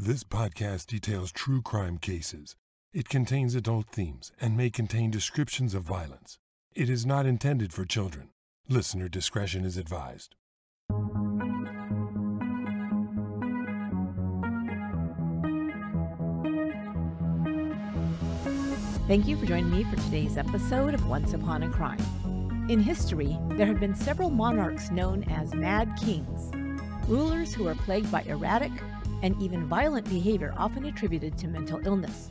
This podcast details true crime cases. It contains adult themes and may contain descriptions of violence. It is not intended for children. Listener discretion is advised. Thank you for joining me for today's episode of Once Upon a Crime. In history, there have been several monarchs known as Mad Kings, rulers who are plagued by erratic and even violent behavior often attributed to mental illness.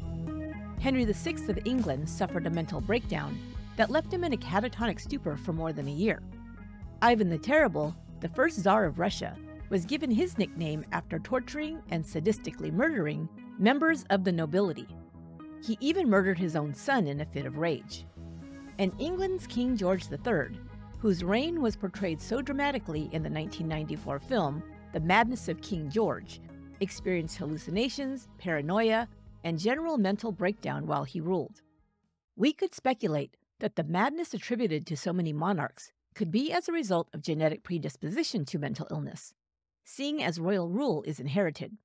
Henry VI of England suffered a mental breakdown that left him in a catatonic stupor for more than a year. Ivan the Terrible, the first Tsar of Russia, was given his nickname after torturing and sadistically murdering members of the nobility. He even murdered his own son in a fit of rage. And England's King George III, whose reign was portrayed so dramatically in the 1994 film The Madness of King George, experienced hallucinations, paranoia, and general mental breakdown while he ruled. We could speculate that the madness attributed to so many monarchs could be as a result of genetic predisposition to mental illness, seeing as royal rule is inherited.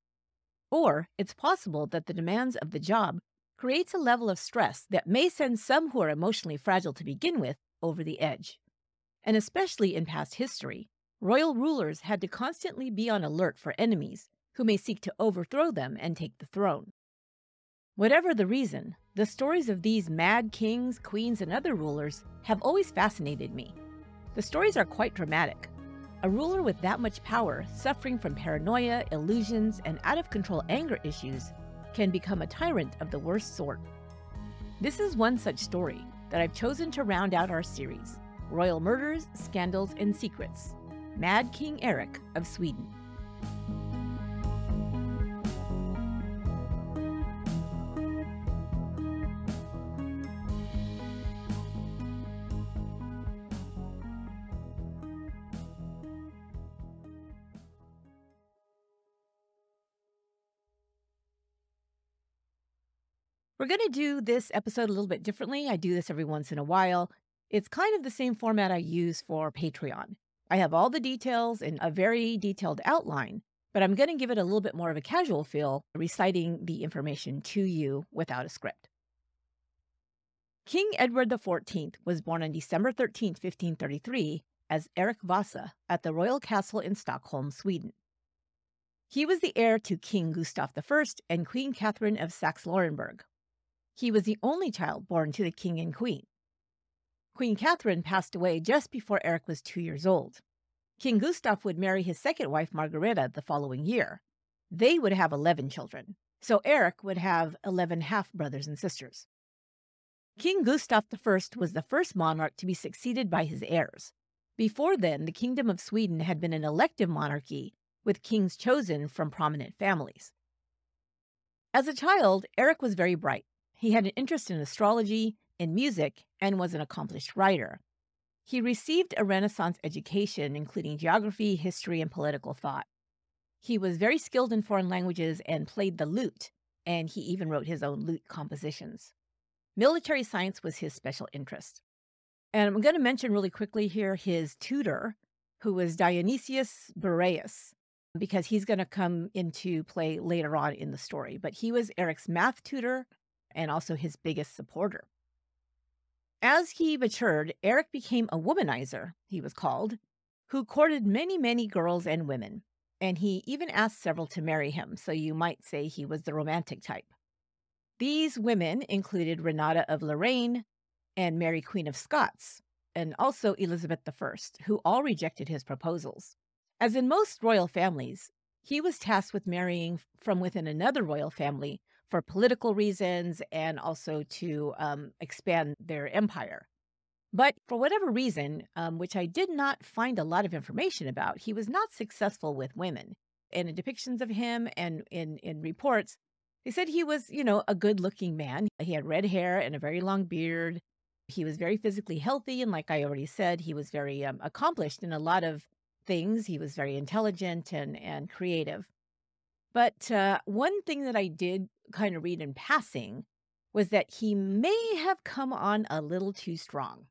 Or it's possible that the demands of the job creates a level of stress that may send some who are emotionally fragile to begin with over the edge. And especially in past history, royal rulers had to constantly be on alert for enemies who may seek to overthrow them and take the throne. Whatever the reason, the stories of these mad kings, queens, and other rulers have always fascinated me. The stories are quite dramatic. A ruler with that much power, suffering from paranoia, illusions, and out of control anger issues, can become a tyrant of the worst sort. This is one such story that I've chosen to round out our series Royal Murders, Scandals, and Secrets Mad King Eric of Sweden. We're going to do this episode a little bit differently. I do this every once in a while. It's kind of the same format I use for Patreon. I have all the details in a very detailed outline, but I'm going to give it a little bit more of a casual feel, reciting the information to you without a script. King Edward XIV was born on December 13, 1533, as Erik Vasa at the royal castle in Stockholm, Sweden. He was the heir to King Gustav I and Queen Catherine of Saxe Lauenburg, he was the only child born to the king and queen. Queen Catherine passed away just before Eric was two years old. King Gustav would marry his second wife, Margareta, the following year. They would have 11 children, so Eric would have 11 half brothers and sisters. King Gustav I was the first monarch to be succeeded by his heirs. Before then, the Kingdom of Sweden had been an elective monarchy with kings chosen from prominent families. As a child, Eric was very bright. He had an interest in astrology, in music, and was an accomplished writer. He received a Renaissance education, including geography, history, and political thought. He was very skilled in foreign languages and played the lute, and he even wrote his own lute compositions. Military science was his special interest. And I'm going to mention really quickly here his tutor, who was Dionysius Boreas, because he's going to come into play later on in the story. But he was Eric's math tutor, and also his biggest supporter. As he matured, Eric became a womanizer, he was called, who courted many, many girls and women, and he even asked several to marry him, so you might say he was the romantic type. These women included Renata of Lorraine and Mary, Queen of Scots, and also Elizabeth I, who all rejected his proposals. As in most royal families, he was tasked with marrying from within another royal family for political reasons and also to um, expand their empire. But for whatever reason, um, which I did not find a lot of information about, he was not successful with women. And in depictions of him and in, in reports, they said he was, you know, a good looking man. He had red hair and a very long beard. He was very physically healthy. And like I already said, he was very um, accomplished in a lot of things. He was very intelligent and, and creative. But uh, one thing that I did kind of read in passing was that he may have come on a little too strong.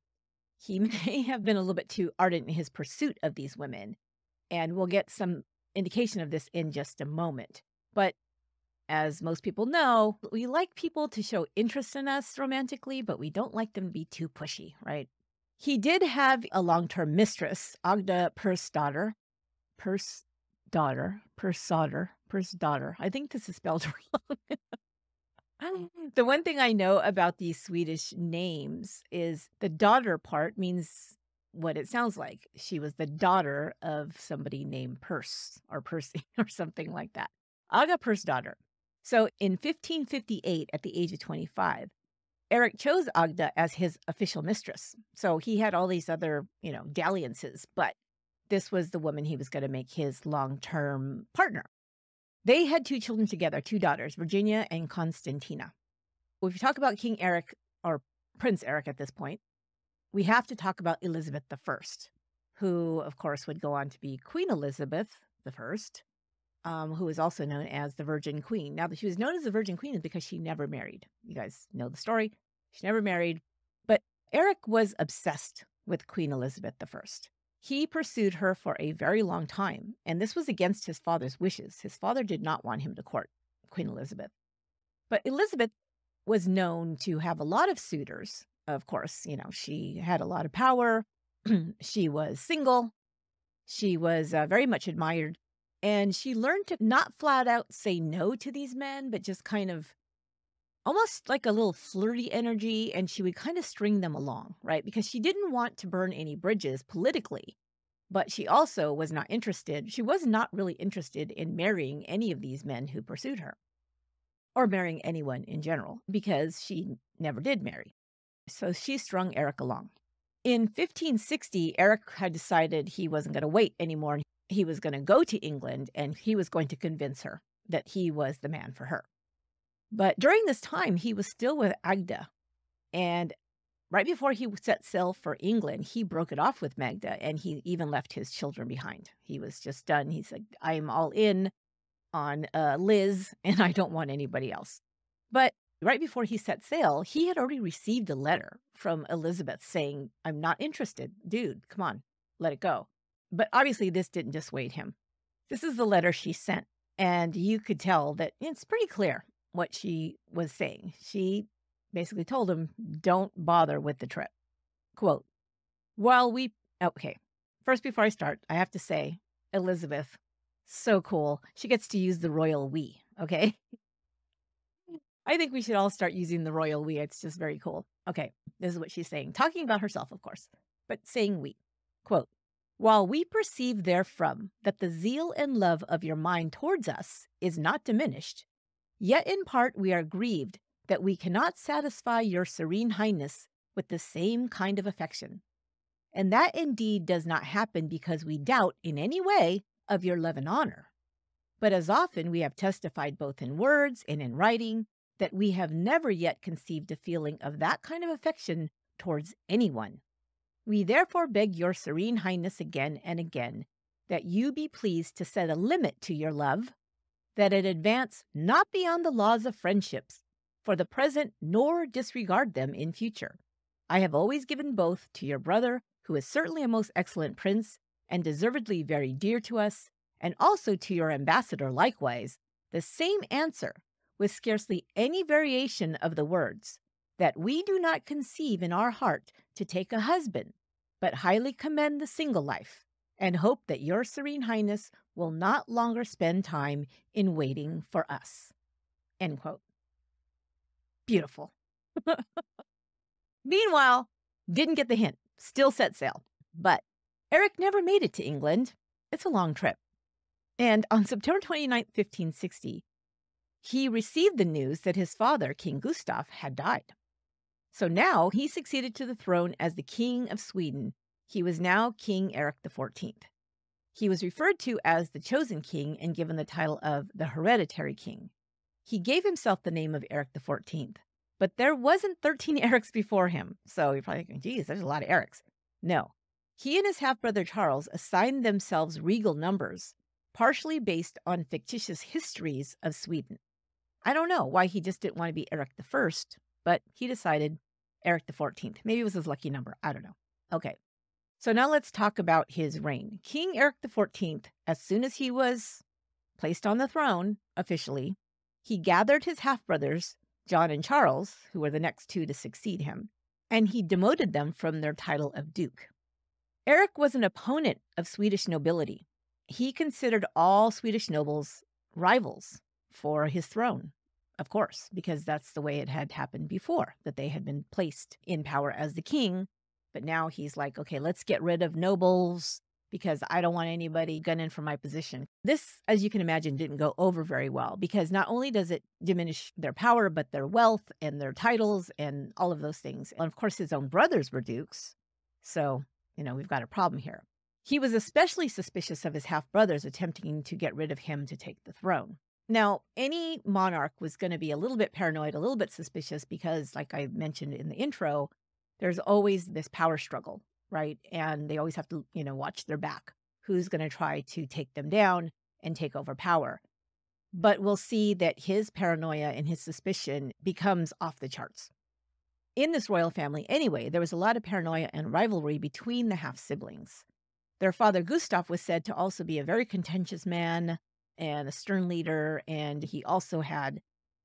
He may have been a little bit too ardent in his pursuit of these women. And we'll get some indication of this in just a moment. But as most people know, we like people to show interest in us romantically, but we don't like them to be too pushy, right? He did have a long term mistress, Agda Purse daughter. Purse daughter, Purse daughter, Purse daughter. I think this is spelled wrong. the one thing I know about these Swedish names is the daughter part means what it sounds like. She was the daughter of somebody named Purse or Percy or something like that. Aga Purse daughter. So in 1558, at the age of 25, Eric chose Agda as his official mistress. So he had all these other, you know, dalliances, but this was the woman he was going to make his long term partner. They had two children together, two daughters, Virginia and Constantina. If you talk about King Eric or Prince Eric at this point, we have to talk about Elizabeth I, who, of course, would go on to be Queen Elizabeth I, um, who is also known as the Virgin Queen. Now, that she was known as the Virgin Queen is because she never married. You guys know the story. She never married. But Eric was obsessed with Queen Elizabeth I. He pursued her for a very long time, and this was against his father's wishes. His father did not want him to court Queen Elizabeth. But Elizabeth was known to have a lot of suitors, of course, you know, she had a lot of power. she was single. She was uh, very much admired. And she learned to not flat out say no to these men, but just kind of almost like a little flirty energy. And she would kind of string them along, right? Because she didn't want to burn any bridges politically. But she also was not interested. She was not really interested in marrying any of these men who pursued her or marrying anyone in general because she never did marry. So she strung Eric along. In 1560, Eric had decided he wasn't going to wait anymore. And he was going to go to England and he was going to convince her that he was the man for her. But during this time, he was still with Agda. And right before he set sail for England, he broke it off with Magda and he even left his children behind. He was just done. He said, I'm all in on uh, Liz and I don't want anybody else. But right before he set sail, he had already received a letter from Elizabeth saying, I'm not interested. Dude, come on, let it go. But obviously, this didn't dissuade him. This is the letter she sent. And you could tell that it's pretty clear what she was saying. She basically told him, don't bother with the trip. Quote, while we, okay, first, before I start, I have to say, Elizabeth, so cool. She gets to use the royal we, okay? I think we should all start using the royal we. It's just very cool. Okay, this is what she's saying, talking about herself, of course, but saying we. Quote, while we perceive therefrom that the zeal and love of your mind towards us is not diminished, yet in part we are grieved that we cannot satisfy your serene highness with the same kind of affection. And that indeed does not happen because we doubt in any way of your love and honor. But as often we have testified both in words and in writing that we have never yet conceived a feeling of that kind of affection towards anyone. We therefore beg your serene highness again and again that you be pleased to set a limit to your love, that it advance not beyond the laws of friendships for the present nor disregard them in future. I have always given both to your brother, who is certainly a most excellent prince and deservedly very dear to us, and also to your ambassador likewise, the same answer with scarcely any variation of the words, that we do not conceive in our heart to take a husband, but highly commend the single life, and hope that your serene highness will not longer spend time in waiting for us. End quote. Beautiful. Meanwhile, didn't get the hint, still set sail. But Eric never made it to England. It's a long trip. And on September 29, 1560, he received the news that his father, King Gustav, had died. So now he succeeded to the throne as the King of Sweden. He was now King Eric XIV. He was referred to as the chosen king and given the title of the hereditary king. He gave himself the name of Eric XIV, but there wasn't 13 Erics before him. So you're probably thinking, geez, there's a lot of Erics. No. He and his half brother Charles assigned themselves regal numbers, partially based on fictitious histories of Sweden. I don't know why he just didn't want to be Eric First, but he decided Eric 14th. Maybe it was his lucky number. I don't know. Okay. So now let's talk about his reign. King Eric XIV, as soon as he was placed on the throne officially, he gathered his half brothers, John and Charles, who were the next two to succeed him, and he demoted them from their title of Duke. Eric was an opponent of Swedish nobility. He considered all Swedish nobles rivals for his throne, of course, because that's the way it had happened before, that they had been placed in power as the king. But now he's like, okay, let's get rid of nobles because I don't want anybody gunning for my position. This, as you can imagine, didn't go over very well because not only does it diminish their power, but their wealth and their titles and all of those things. And of course, his own brothers were dukes. So, you know, we've got a problem here. He was especially suspicious of his half brothers attempting to get rid of him to take the throne. Now, any monarch was going to be a little bit paranoid, a little bit suspicious because, like I mentioned in the intro, there's always this power struggle right? And they always have to, you know, watch their back. Who's going to try to take them down and take over power? But we'll see that his paranoia and his suspicion becomes off the charts. In this royal family, anyway, there was a lot of paranoia and rivalry between the half siblings. Their father, Gustav, was said to also be a very contentious man and a stern leader, and he also had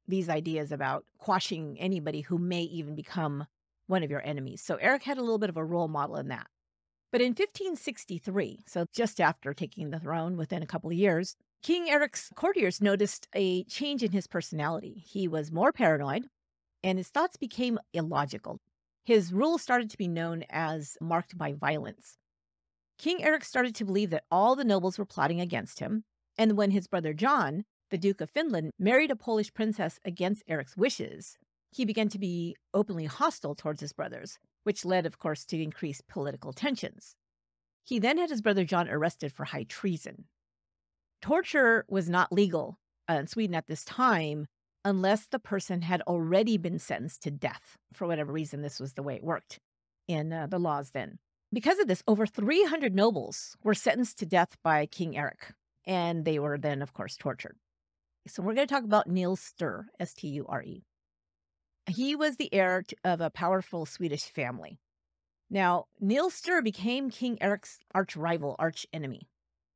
these ideas about quashing anybody who may even become one of your enemies. So Eric had a little bit of a role model in that. But in 1563, so just after taking the throne within a couple of years, King Eric's courtiers noticed a change in his personality. He was more paranoid, and his thoughts became illogical. His rule started to be known as marked by violence. King Eric started to believe that all the nobles were plotting against him, and when his brother John, the Duke of Finland, married a Polish princess against Eric's wishes, he began to be openly hostile towards his brothers, which led, of course, to increased political tensions. He then had his brother John arrested for high treason. Torture was not legal uh, in Sweden at this time unless the person had already been sentenced to death. For whatever reason, this was the way it worked in uh, the laws then. Because of this, over 300 nobles were sentenced to death by King Eric, and they were then, of course, tortured. So we're going to talk about Nils Sture, S T U R E. He was the heir of a powerful Swedish family. Now, Nils Sture became King Eric's arch rival, arch enemy.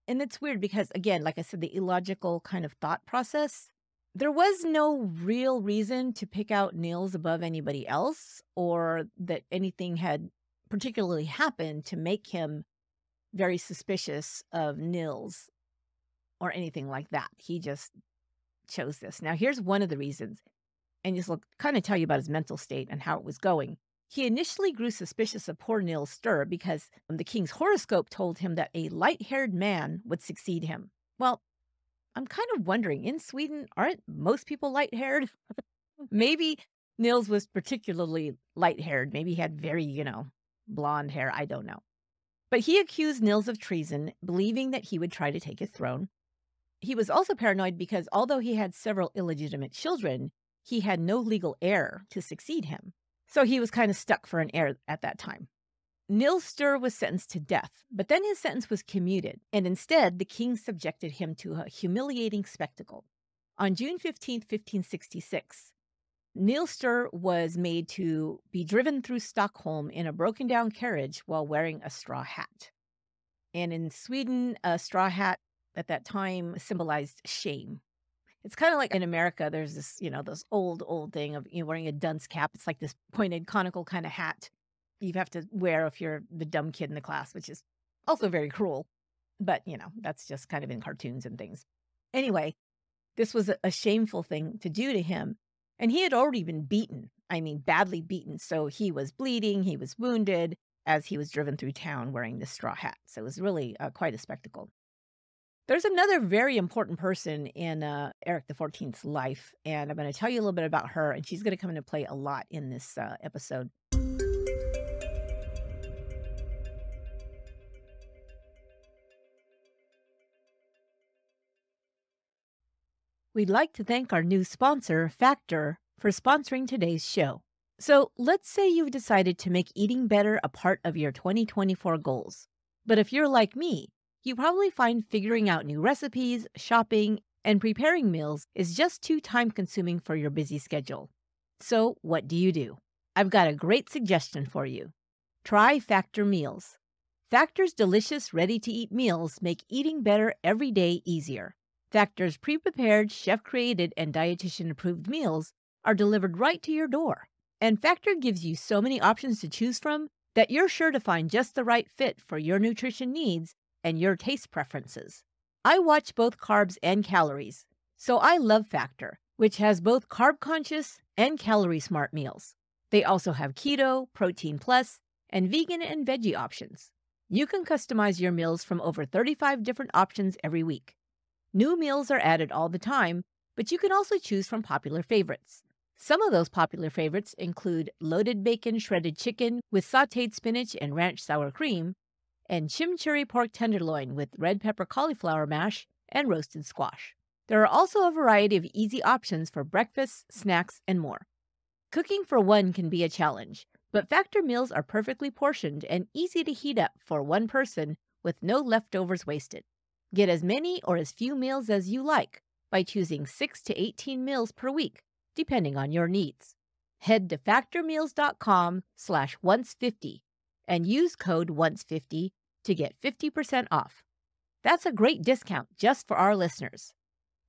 And it's weird because, again, like I said, the illogical kind of thought process, there was no real reason to pick out Nils above anybody else or that anything had particularly happened to make him very suspicious of Nils or anything like that. He just chose this. Now, here's one of the reasons and just will kind of tell you about his mental state and how it was going. He initially grew suspicious of poor Nils Sture because the king's horoscope told him that a light haired man would succeed him. Well, I'm kind of wondering in Sweden, aren't most people light haired? Maybe Nils was particularly light haired. Maybe he had very, you know, blonde hair. I don't know. But he accused Nils of treason, believing that he would try to take his throne. He was also paranoid because although he had several illegitimate children, he had no legal heir to succeed him. So he was kind of stuck for an heir at that time. Nils Sture was sentenced to death, but then his sentence was commuted, and instead the king subjected him to a humiliating spectacle. On June 15, 1566, Nils Sture was made to be driven through Stockholm in a broken down carriage while wearing a straw hat. And in Sweden, a straw hat at that time symbolized shame. It's kind of like in America, there's this, you know, this old, old thing of you know, wearing a dunce cap. It's like this pointed, conical kind of hat you have to wear if you're the dumb kid in the class, which is also very cruel. But, you know, that's just kind of in cartoons and things. Anyway, this was a, shameful thing to do to him. And he had already been beaten. I mean, badly beaten. So he was bleeding, he was wounded as he was driven through town wearing this straw hat. So it was really uh, quite a spectacle. There's another very important person in uh, Eric XIV's life, and I'm going to tell you a little bit about her, and she's going to come into play a lot in this uh, episode. We'd like to thank our new sponsor, Factor, for sponsoring today's show. So let's say you've decided to make eating better a part of your 2024 goals. But if you're like me, you probably find figuring out new recipes, shopping, and preparing meals is just too time consuming for your busy schedule. So, what do you do? I've got a great suggestion for you. Try Factor Meals. Factor's delicious, ready to eat meals make eating better every day easier. Factor's pre prepared, chef created, and dietitian approved meals are delivered right to your door. And Factor gives you so many options to choose from that you're sure to find just the right fit for your nutrition needs and your taste preferences. I watch both carbs and calories, so I love Factor, which has both carb conscious and calorie smart meals. They also have keto, protein plus, and vegan and veggie options. You can customize your meals from over 35 different options every week. New meals are added all the time, but you can also choose from popular favorites. Some of those popular favorites include loaded bacon shredded chicken with sauteed spinach and ranch sour cream, and chimichurri pork tenderloin with red pepper cauliflower mash and roasted squash. There are also a variety of easy options for breakfast, snacks, and more. Cooking for one can be a challenge, but Factor meals are perfectly portioned and easy to heat up for one person with no leftovers wasted. Get as many or as few meals as you like by choosing 6 to 18 meals per week depending on your needs. Head to factormeals.com slash once50 and use code once50 to get 50% off. That's a great discount just for our listeners.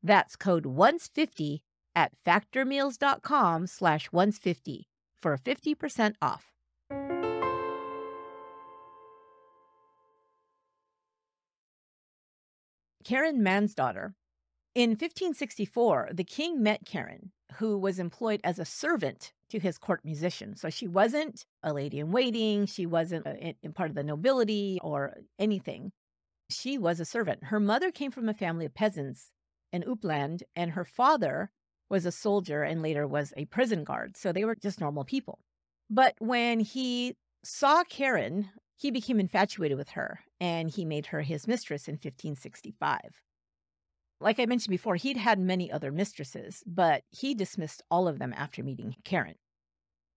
That's code once50 at factormeals.com slash once50 for 50% off. Karen Mansdaughter. In 1564, the king met Karen who was employed as a servant to his court musician. So she wasn't a lady in waiting, she wasn't uh, a, a part of the nobility or anything. She was a servant. Her mother came from a family of peasants in Uppland, and her father was a soldier and later was a prison guard. So they were just normal people. But when he saw Karen, he became infatuated with her and he made her his mistress in 1565. Like I mentioned before, he'd had many other mistresses, but he dismissed all of them after meeting Karen.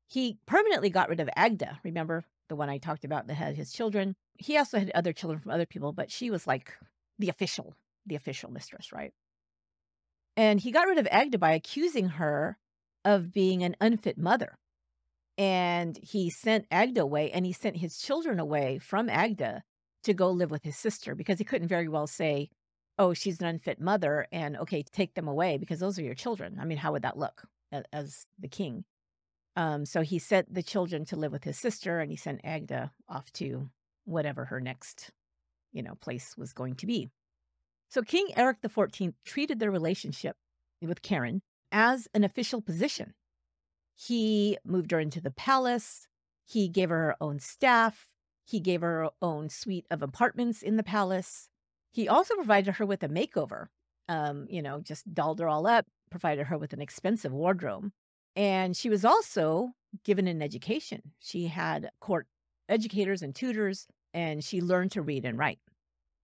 He permanently got rid of Agda. Remember the one I talked about that had his children? He also had other children from other people, but she was like the official, the official mistress, right? And he got rid of Agda by accusing her of being an unfit mother. And he sent Agda away and he sent his children away from Agda to go live with his sister because he couldn't very well say, oh, she's an unfit mother, and okay, take them away because those are your children. I mean, how would that look as the king? Um, so he sent the children to live with his sister, and he sent Agda off to whatever her next, you know, place was going to be. So King Eric XIV treated their relationship with Karen as an official position. He moved her into the palace. He gave her her own staff. He gave her her own suite of apartments in the palace. He also provided her with a makeover, um, you know, just dolled her all up, provided her with an expensive wardrobe. And she was also given an education. She had court educators and tutors, and she learned to read and write.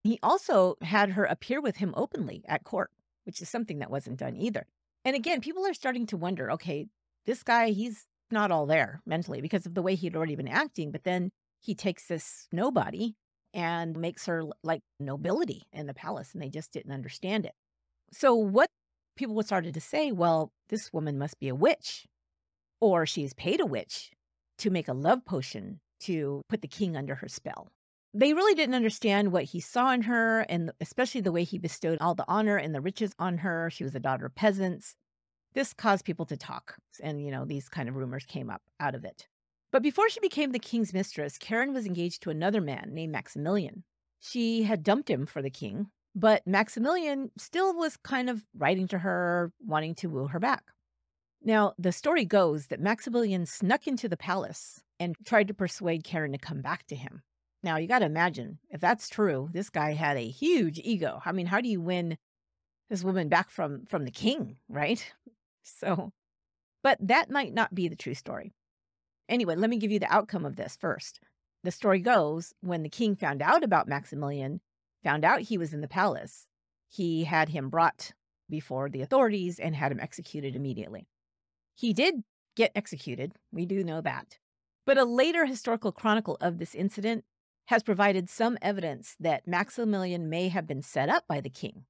He also had her appear with him openly at court, which is something that wasn't done either. And again, people are starting to wonder okay, this guy, he's not all there mentally because of the way he'd already been acting. But then he takes this nobody and makes her like nobility in the palace, and they just didn't understand it. So, what people started to say, well, this woman must be a witch, or she's paid a witch to make a love potion to put the king under her spell. They really didn't understand what he saw in her, and especially the way he bestowed all the honor and the riches on her. She was a daughter of peasants. This caused people to talk, and you know, these kind of rumors came up out of it. But before she became the king's mistress, Karen was engaged to another man named Maximilian. She had dumped him for the king, but Maximilian still was kind of writing to her, wanting to woo her back. Now, the story goes that Maximilian snuck into the palace and tried to persuade Karen to come back to him. Now, you got to imagine, if that's true, this guy had a huge ego. I mean, how do you win this woman back from from the king, right? So, but that might not be the true story. Anyway, let me give you the outcome of this first. The story goes when the king found out about Maximilian, found out he was in the palace, he had him brought before the authorities and had him executed immediately. He did get executed, we do know that. But a later historical chronicle of this incident has provided some evidence that Maximilian may have been set up by the king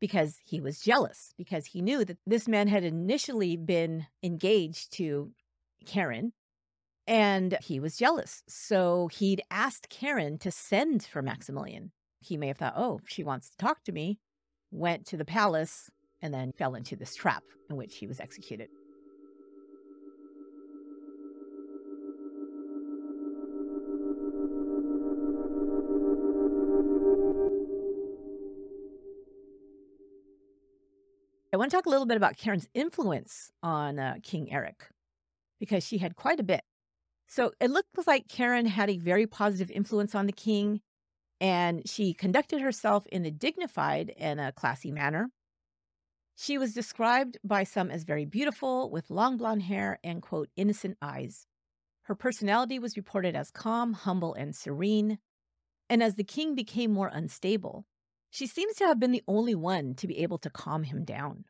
because he was jealous, because he knew that this man had initially been engaged to Karen and he was jealous. So he'd asked Karen to send for Maximilian. He may have thought, oh, she wants to talk to me. went to the palace and then fell into this trap in which he was executed. I want to talk a little bit about Karen's influence on uh, King Eric because she had quite a bit. So it looks like Karen had a very positive influence on the king, and she conducted herself in a dignified and a classy manner. She was described by some as very beautiful, with long blonde hair and, quote, innocent eyes. Her personality was reported as calm, humble, and serene. And as the king became more unstable, she seems to have been the only one to be able to calm him down.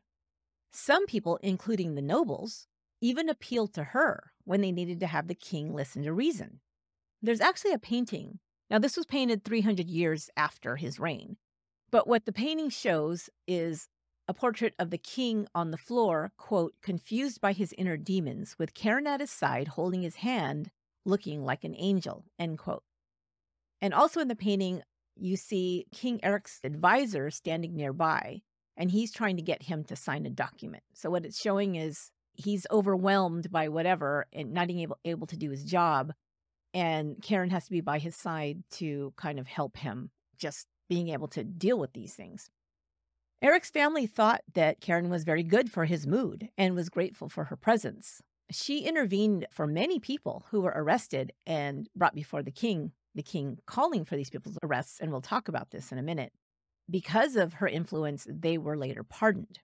Some people, including the nobles, even appealed to her when they needed to have the king listen to reason. There's actually a painting. Now, this was painted 300 years after his reign. But what the painting shows is a portrait of the king on the floor, quote, confused by his inner demons, with Karen at his side holding his hand, looking like an angel, end quote. And also in the painting, you see King Eric's advisor standing nearby, and he's trying to get him to sign a document. So what it's showing is he's overwhelmed by whatever and not being able, able to do his job. And Karen has to be by his side to kind of help him just being able to deal with these things. Eric's family thought that Karen was very good for his mood and was grateful for her presence. She intervened for many people who were arrested and brought before the king the king calling for these people's arrests, and we'll talk about this in a minute. Because of her influence, they were later pardoned.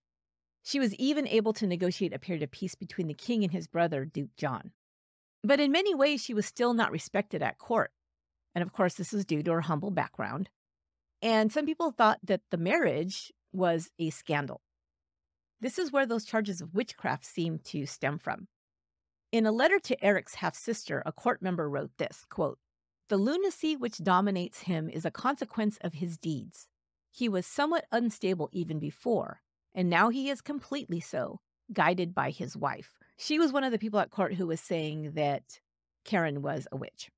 She was even able to negotiate a period of peace between the king and his brother, Duke John. But in many ways, she was still not respected at court. And of course, this was due to her humble background. And some people thought that the marriage was a scandal. This is where those charges of witchcraft seem to stem from. In a letter to Eric's half sister, a court member wrote this quote, the lunacy which dominates him is a consequence of his deeds. He was somewhat unstable even before, and now he is completely so, guided by his wife. She was one of the people at court who was saying that Karen was a witch.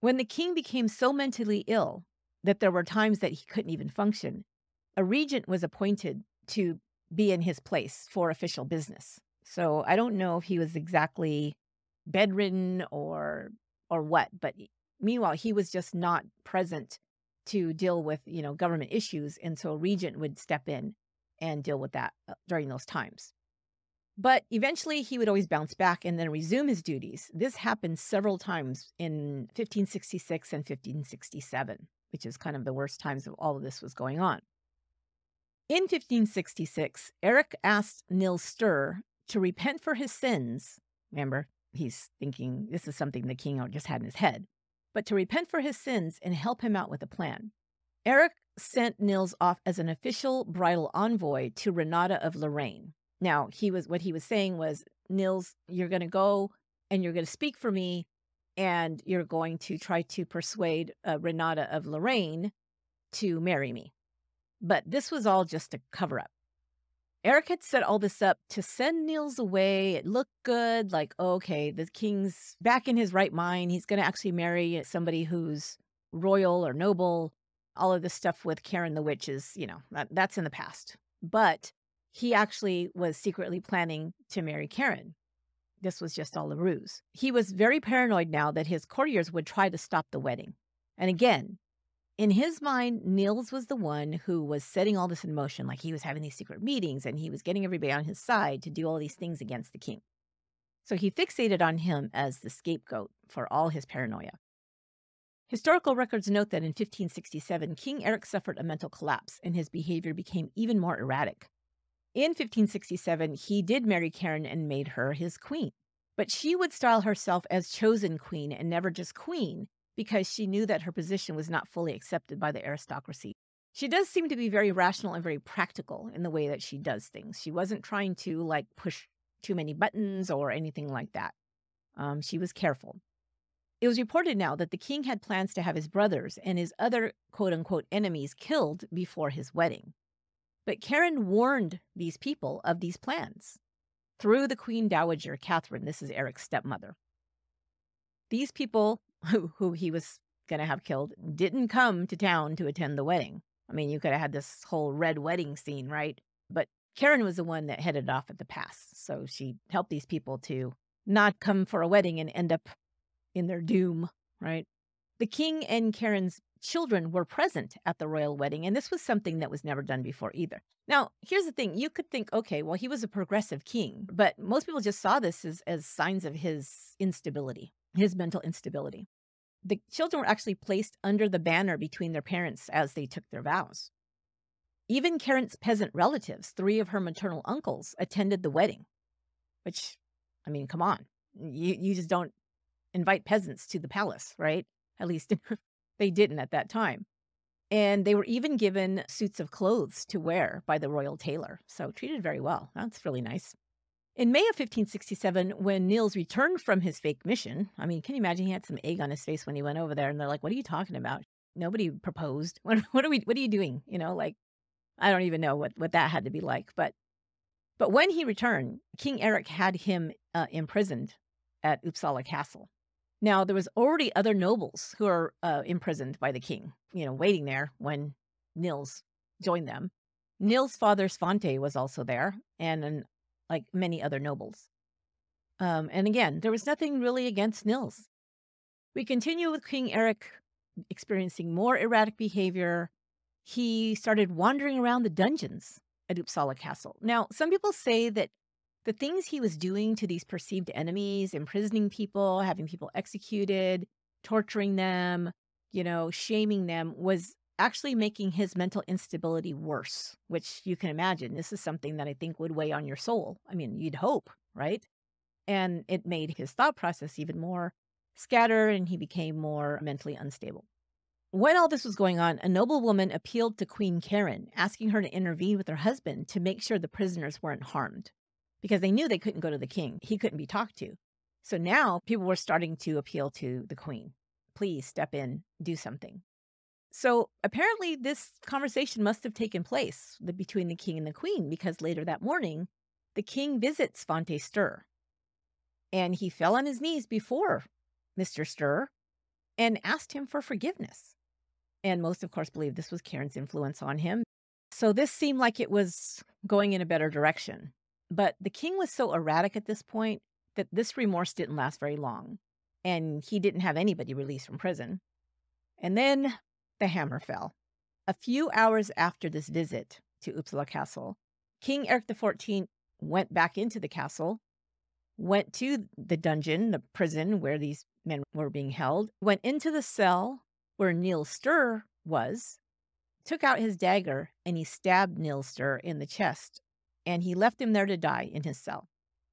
When the king became so mentally ill that there were times that he couldn't even function, a regent was appointed to be in his place for official business. So I don't know if he was exactly bedridden or or what, but Meanwhile, he was just not present to deal with, you know, government issues. And so a regent would step in and deal with that uh, during those times. But eventually he would always bounce back and then resume his duties. This happened several times in 1566 and 1567, which is kind of the worst times of all of this was going on. In 1566, Eric asked Nils Sture to repent for his sins. Remember, he's thinking this is something the king just had in his head but to repent for his sins and help him out with a plan. Eric sent Nils off as an official bridal envoy to Renata of Lorraine. Now, he was what he was saying was, Nils, you're going to go and you're going to speak for me, and you're going to try to persuade uh, Renata of Lorraine to marry me. But this was all just a cover up. Eric had set all this up to send Nils away. It looked good, like, okay, the king's back in his right mind. He's going to actually marry somebody who's royal or noble. All of this stuff with Karen the witch is, you know, that, that's in the past. But he actually was secretly planning to marry Karen. This was just all a ruse. He was very paranoid now that his courtiers would try to stop the wedding. And again, in his mind, Nils was the one who was setting all this in motion. Like he was having these secret meetings and he was getting everybody on his side to do all these things against the king. So he fixated on him as the scapegoat for all his paranoia. Historical records note that in 1567, King Eric suffered a mental collapse and his behavior became even more erratic. In 1567, he did marry Karen and made her his queen. But she would style herself as chosen queen and never just queen, because she knew that her position was not fully accepted by the aristocracy. She does seem to be very rational and very practical in the way that she does things. She wasn't trying to like push too many buttons or anything like that. Um, she was careful. It was reported now that the king had plans to have his brothers and his other quote unquote enemies killed before his wedding. But Karen warned these people of these plans through the Queen Dowager, Catherine. This is Eric's stepmother. These people who, who he was going to have killed didn't come to town to attend the wedding. I mean, you could have had this whole red wedding scene, right? But Karen was the one that headed off at the pass. So she helped these people to not come for a wedding and end up in their doom, right? The king and Karen's children were present at the royal wedding, and this was something that was never done before either. Now, here's the thing you could think, okay, well, he was a progressive king, but most people just saw this as, as signs of his instability, his mental instability. The children were actually placed under the banner between their parents as they took their vows. Even Karen's peasant relatives, three of her maternal uncles, attended the wedding, which, I mean, come on. You, you just don't invite peasants to the palace, right? At least they didn't at that time. And they were even given suits of clothes to wear by the royal tailor. So treated very well. That's really nice. In May of 1567, when Nils returned from his fake mission, I mean, can you imagine he had some egg on his face when he went over there and they're like, what are you talking about? Nobody proposed. What, what are we, what are you doing? You know, like, I don't even know what, what that had to be like. But, but when he returned, King Eric had him uh, imprisoned at Uppsala Castle. Now, there was already other nobles who are uh, imprisoned by the king, you know, waiting there when Nils joined them. Nils' father, Svante, was also there, and, and like many other nobles. Um, and again, there was nothing really against Nils. We continue with King Eric experiencing more erratic behavior. He started wandering around the dungeons at Uppsala Castle. Now, some people say that the things he was doing to these perceived enemies, imprisoning people, having people executed, torturing them, you know, shaming them, was actually making his mental instability worse, which you can imagine. This is something that I think would weigh on your soul. I mean, you'd hope, right? And it made his thought process even more scattered and he became more mentally unstable. When all this was going on, a noblewoman appealed to Queen Karen, asking her to intervene with her husband to make sure the prisoners weren't harmed because they knew they couldn't go to the king. He couldn't be talked to. So now people were starting to appeal to the queen. Please step in, do something. So apparently, this conversation must have taken place between the king and the queen because later that morning, the king visits Svante Sture. And he fell on his knees before Mr. Sture and asked him for forgiveness. And most, of course, believe this was Karen's influence on him. So this seemed like it was going in a better direction. But the king was so erratic at this point that this remorse didn't last very long, and he didn't have anybody released from prison. And then the hammer fell. A few hours after this visit to Uppsala Castle, King Eric XIV went back into the castle, went to the dungeon, the prison where these men were being held, went into the cell where Nils Sture was, took out his dagger, and he stabbed Nils Sture in the chest and he left him there to die in his cell.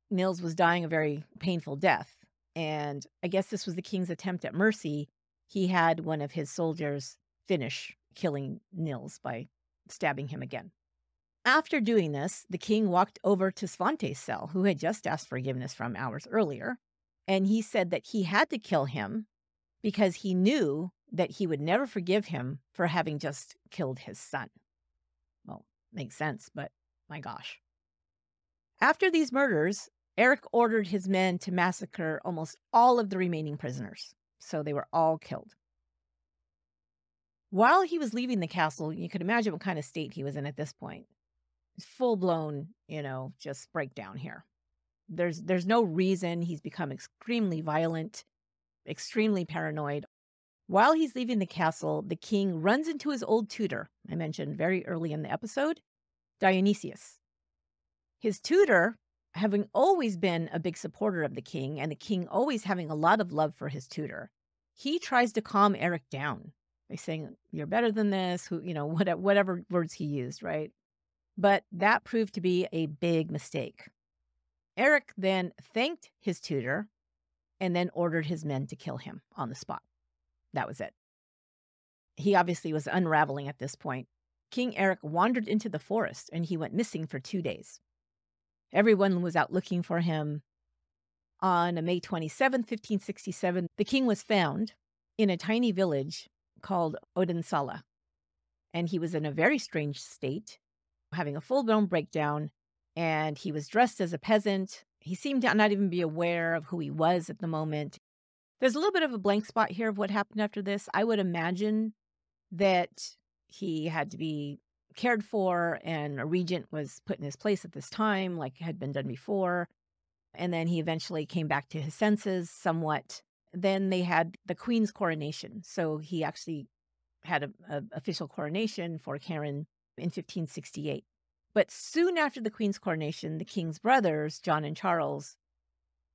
Nils was dying a very painful death, and I guess this was the king's attempt at mercy. He had one of his soldiers finish killing Nils by stabbing him again. After doing this, the king walked over to Svante's cell, who had just asked forgiveness from hours earlier, and he said that he had to kill him because he knew that he would never forgive him for having just killed his son. Well, makes sense, but my gosh. After these murders, Eric ordered his men to massacre almost all of the remaining prisoners, so they were all killed. While he was leaving the castle, you could imagine what kind of state he was in at this point. Full blown, you know, just breakdown here. There's there's no reason he's become extremely violent, extremely paranoid. While he's leaving the castle, the king runs into his old tutor, I mentioned very early in the episode, Dionysius. His tutor, having always been a big supporter of the king, and the king always having a lot of love for his tutor, he tries to calm Eric down by saying, You're better than this, who, you know, whatever, whatever words he used, right? But that proved to be a big mistake. Eric then thanked his tutor and then ordered his men to kill him on the spot. That was it. He obviously was unraveling at this point King Eric wandered into the forest and he went missing for two days. Everyone was out looking for him. On May 27, 1567, the king was found in a tiny village called Odensala. And he was in a very strange state, having a full blown breakdown. And he was dressed as a peasant. He seemed to not even be aware of who he was at the moment. There's a little bit of a blank spot here of what happened after this. I would imagine that he had to be cared for, and a regent was put in his place at this time, like had been done before. And then he eventually came back to his senses somewhat. Then they had the queen's coronation. So he actually had an official coronation for Karen in 1568. But soon after the queen's coronation, the king's brothers, John and Charles,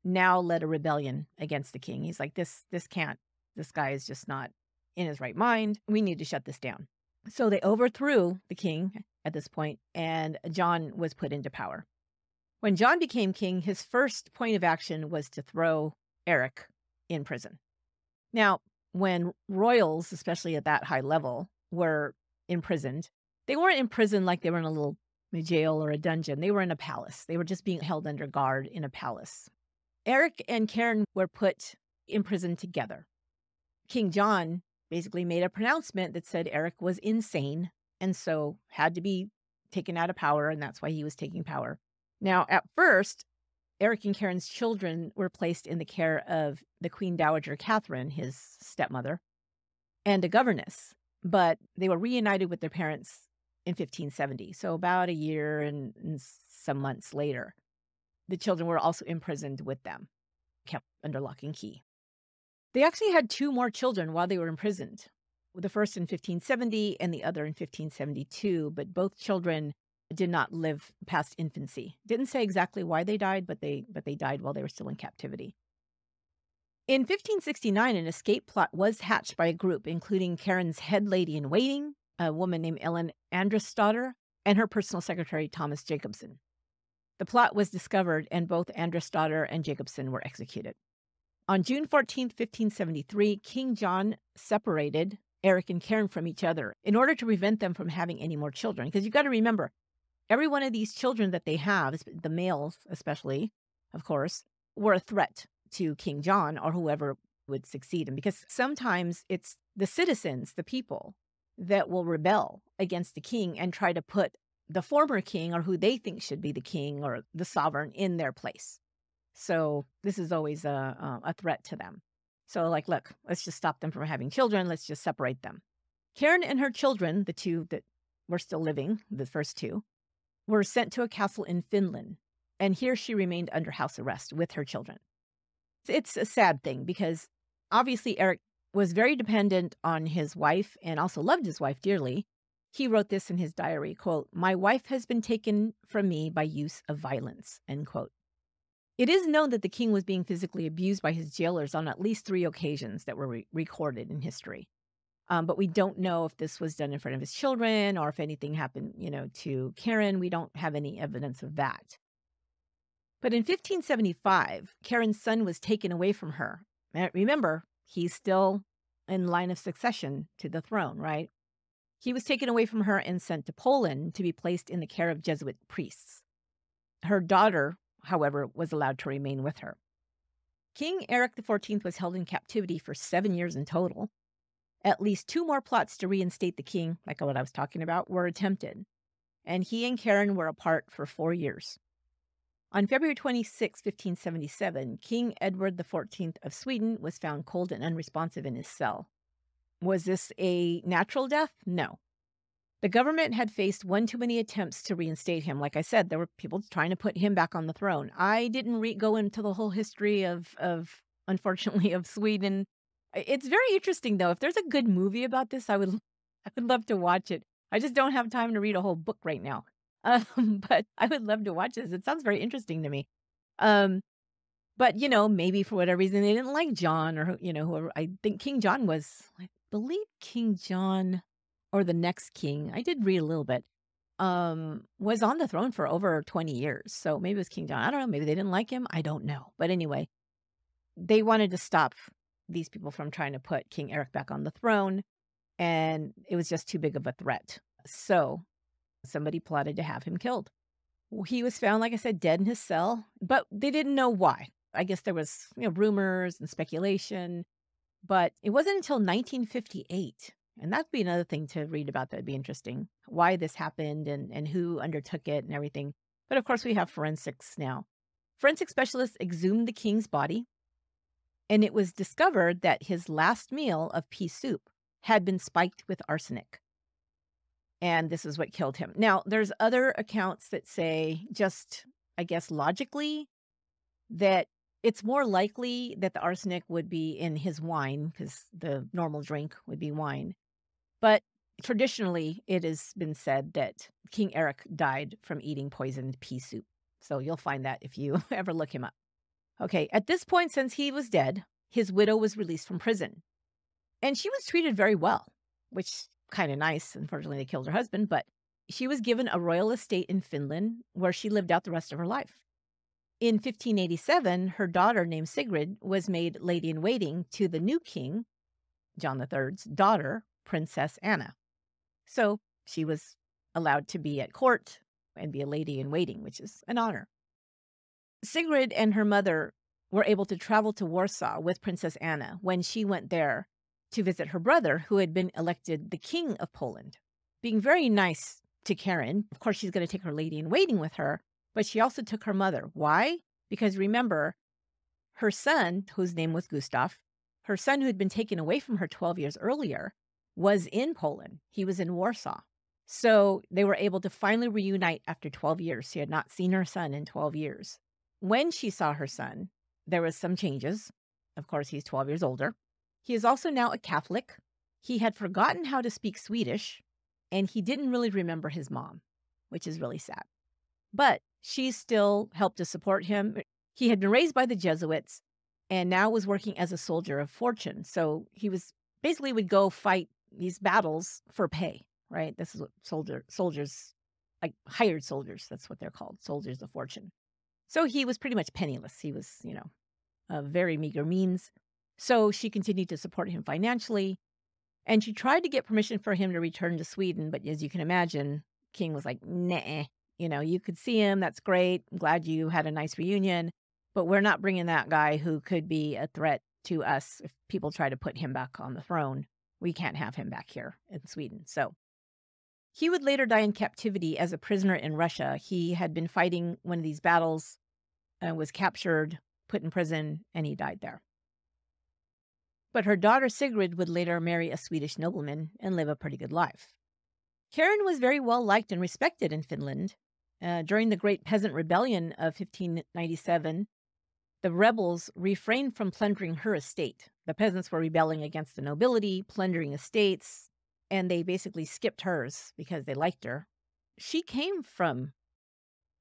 now led a rebellion against the king. He's like, this, this can't, this guy is just not in his right mind. We need to shut this down. So they overthrew the king at this point, and John was put into power. When John became king, his first point of action was to throw Eric in prison. Now, when royals, especially at that high level, were imprisoned, they weren't imprisoned like they were in a little jail or a dungeon. They were in a palace. They were just being held under guard in a palace. Eric and Karen were put in prison together. King John basically made a pronouncement that said Eric was insane and so had to be taken out of power, and that's why he was taking power. Now, at first, Eric and Karen's children were placed in the care of the Queen Dowager Catherine, his stepmother, and a governess, but they were reunited with their parents in 1570. So, about a year and, and some months later, the children were also imprisoned with them, kept under lock and key. They actually had two more children while they were imprisoned, the first in 1570 and the other in 1572, but both children did not live past infancy. Didn't say exactly why they died, but they but they died while they were still in captivity. In 1569, an escape plot was hatched by a group, including Karen's head lady in waiting, a woman named Ellen Andrésdotter, and her personal secretary, Thomas Jacobson. The plot was discovered, and both Andrésdotter and Jacobson were executed. On June 14, 1573, King John separated Eric and Karen from each other in order to prevent them from having any more children. Because you've got to remember, every one of these children that they have, the males especially, of course, were a threat to King John or whoever would succeed him. Because sometimes it's the citizens, the people, that will rebel against the king and try to put the former king or who they think should be the king or the sovereign in their place. So this is always a, um, a threat to them. So, like, look, let's just stop them from having children. Let's just separate them. Karen and her children, the two that were still living, the first two, were sent to a castle in Finland, and here she remained under house arrest with her children. It's a sad thing because obviously Eric was very dependent on his wife and also loved his wife dearly. He wrote this in his diary, quote, "My wife has been taken from me by use of violence." End quote. It is known that the king was being physically abused by his jailers on at least three occasions that were re- recorded in history. Um, but we don't know if this was done in front of his children or if anything happened, you know, to Karen. We don't have any evidence of that. But in 1575, Karen's son was taken away from her. Remember, he's still in line of succession to the throne, right? He was taken away from her and sent to Poland to be placed in the care of Jesuit priests. Her daughter, however, was allowed to remain with her. King Eric XIV was held in captivity for seven years in total. At least two more plots to reinstate the king, like what I was talking about, were attempted, and he and Karen were apart for four years. On February 26, 1577, King Edward XIV of Sweden was found cold and unresponsive in his cell. Was this a natural death? No. The government had faced one too many attempts to reinstate him. Like I said, there were people trying to put him back on the throne. I didn't re- go into the whole history of, of, unfortunately, of Sweden it's very interesting though. If there's a good movie about this, I would I would love to watch it. I just don't have time to read a whole book right now. Um, but I would love to watch this. It sounds very interesting to me. Um, but you know, maybe for whatever reason they didn't like John or you know whoever. I think King John was, I believe King John or the next king. I did read a little bit. Um, was on the throne for over 20 years. So maybe it was King John. I don't know. Maybe they didn't like him. I don't know. But anyway, they wanted to stop these people from trying to put King Eric back on the throne, and it was just too big of a threat. So somebody plotted to have him killed. He was found, like I said, dead in his cell, but they didn't know why. I guess there was you know rumors and speculation, but it wasn't until 1958, and that'd be another thing to read about. That'd be interesting. Why this happened and and who undertook it and everything. But of course, we have forensics now. Forensic specialists exhumed the king's body and it was discovered that his last meal of pea soup had been spiked with arsenic. and this is what killed him. Now, there's other accounts that say, just I guess logically, that it's more likely that the arsenic would be in his wine because the normal drink would be wine. But traditionally, it has been said that King Eric died from eating poisoned pea soup. So you'll find that if you ever look him up. Okay, at this point, since he was dead, his widow was released from prison. And she was treated very well, which kind of nice. Unfortunately, they killed her husband, but she was given a royal estate in Finland where she lived out the rest of her life. In 1587, her daughter, named Sigrid, was made lady in waiting to the new king, John III's daughter, Princess Anna. So she was allowed to be at court and be a lady in waiting, which is an honor. Sigrid and her mother were able to travel to Warsaw with Princess Anna when she went there to visit her brother, who had been elected the king of Poland. Being very nice to Karen, of course, she's going to take her lady in waiting with her, but she also took her mother. Why? Because remember, her son, whose name was Gustav, her son who had been taken away from her 12 years earlier, was in Poland. He was in Warsaw. So they were able to finally reunite after 12 years. She had not seen her son in 12 years. When she saw her son, there was some changes. Of course, he's 12 years older. He is also now a Catholic. He had forgotten how to speak Swedish, and he didn't really remember his mom, which is really sad. But she still helped to support him. He had been raised by the Jesuits and now was working as a soldier of fortune. So he was basically would go fight these battles for pay, right? This is what soldier soldiers like hired soldiers, that's what they're called, soldiers of fortune. So he was pretty much penniless. He was, you know, a very meager means. So she continued to support him financially. And she tried to get permission for him to return to Sweden. But as you can imagine, King was like, nah, you know, you could see him. That's great. I'm glad you had a nice reunion. But we're not bringing that guy who could be a threat to us if people try to put him back on the throne. We can't have him back here in Sweden. So he would later die in captivity as a prisoner in Russia. He had been fighting one of these battles and was captured, put in prison, and he died there. But her daughter Sigrid would later marry a Swedish nobleman and live a pretty good life. Karen was very well liked and respected in Finland. Uh, during the Great Peasant Rebellion of 1597, the rebels refrained from plundering her estate. The peasants were rebelling against the nobility, plundering estates, and they basically skipped hers because they liked her. She came from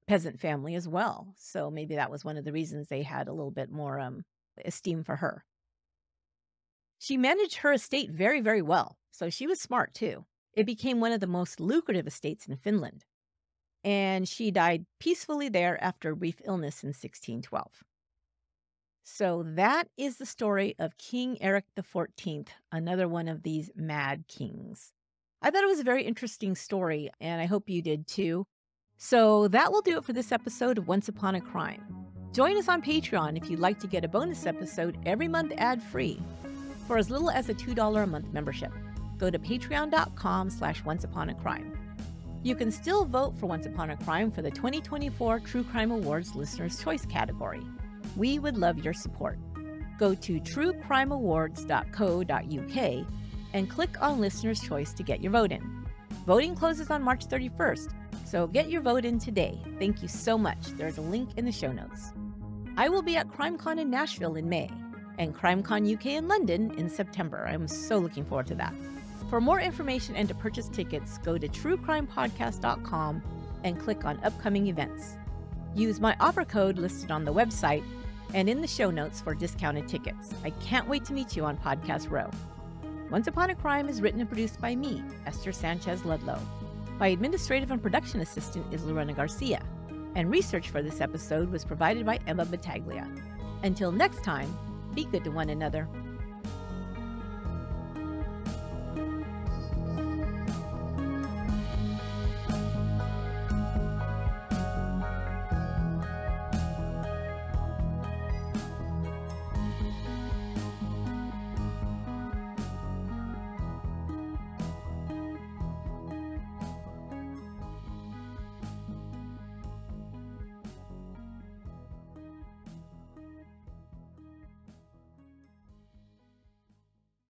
peasant family as well, so maybe that was one of the reasons they had a little bit more um, esteem for her. She managed her estate very, very well, so she was smart too. It became one of the most lucrative estates in Finland, and she died peacefully there after a brief illness in 1612. So that is the story of King Eric XIV, another one of these mad kings. I thought it was a very interesting story, and I hope you did too. So that will do it for this episode of Once Upon a Crime. Join us on Patreon if you'd like to get a bonus episode every month ad free for as little as a $2 a month membership. Go to patreon.com slash once upon a crime. You can still vote for Once Upon a Crime for the 2024 True Crime Awards Listener's Choice category. We would love your support. Go to truecrimeawards.co.uk and click on Listener's Choice to get your vote in. Voting closes on March 31st, so get your vote in today. Thank you so much. There's a link in the show notes. I will be at CrimeCon in Nashville in May and CrimeCon UK in London in September. I'm so looking forward to that. For more information and to purchase tickets, go to truecrimepodcast.com and click on upcoming events. Use my offer code listed on the website and in the show notes for discounted tickets. I can't wait to meet you on Podcast Row. Once Upon a Crime is written and produced by me, Esther Sanchez Ludlow. My administrative and production assistant is Lorena Garcia, and research for this episode was provided by Emma Battaglia. Until next time, be good to one another.